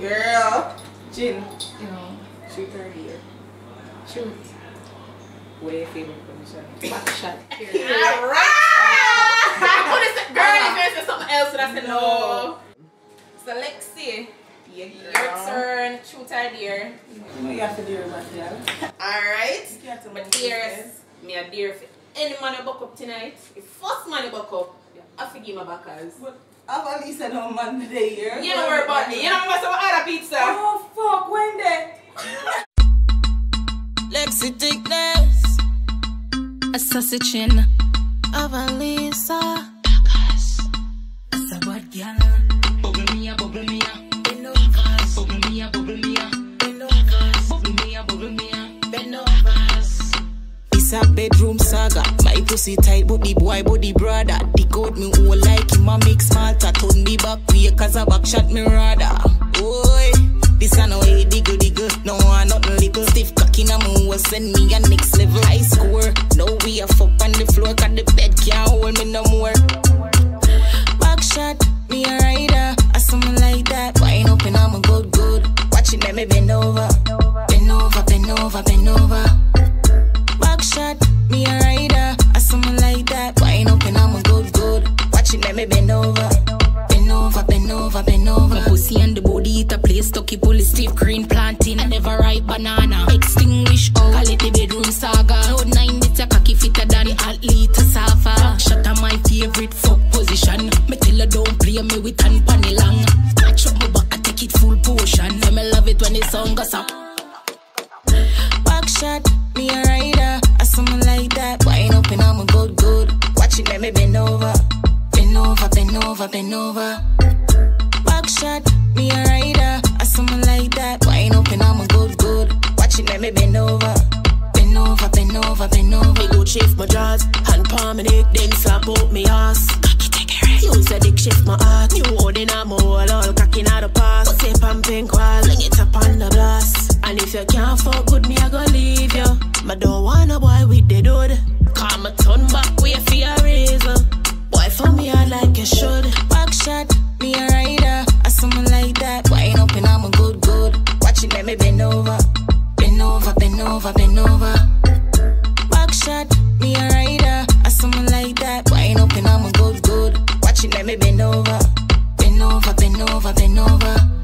Girl. Jin. You know, Shoot her here. shoot, What are your favorite position? back shot. Period. Alright! I could have said, girl, if you said something else, would I said no. So Lexie, Yeah, your turn. Shoot her dear. You know you have to do your material. Alright. You have My move dearest, me a dear for any money buck up tonight. If first money buck up, I forgive my backers. But I've at least said on Monday here. You don't worry about me. You don't remember some other pizza. Oh fuck, when then? Lexie thickness, a Sassi Chin of a Lisa. As a bad girl, bubble me a bubble me a bend over, bubble me a bubble me a bend over, bubble me a bubble me a bend over. It's a bedroom saga. My pussy tight, but the boy body brother. Out me whole like him a mix malta. Turn me back way, cause a back shot me rather. Oi, this a no way diggle diggle. No one nothing little. Stiff cock in a moon will send me a next level. High score. Me bend over. Bend over, bend over, bend over. My pussy and the body it a place Stucky pull stiff green planting. I never ripe banana. Extinguish out. Call it the bedroom saga. Cloud nine, it's a cocky fitter than the athlete safa. Back shot my favorite fuck position. Me tell her don't play me with hand panny long. Match up my back, I take it full potion. So me love it when the song goes up. Back shot, me a rider. I something like that. Wine up and I'm a good good. Watch it, let me bend over. Bend over, bend over. Back shot, me a rider. I something like that. Wine up and I'm a good good. Watch it, let me bend over. Bend over, bend over, bend over. Me go shift my jaws, hand palm me neck, then slap out me ass. Use a dick shift my heart. New holding a mole, all cracking out the pass. Pussy pumping qual, fling it up on the blast. And if you can't fuck with me, I go leave you. Me don't want a boy with the dude. Call me turn back, wait for your bend over, bend over, bend over, bend over.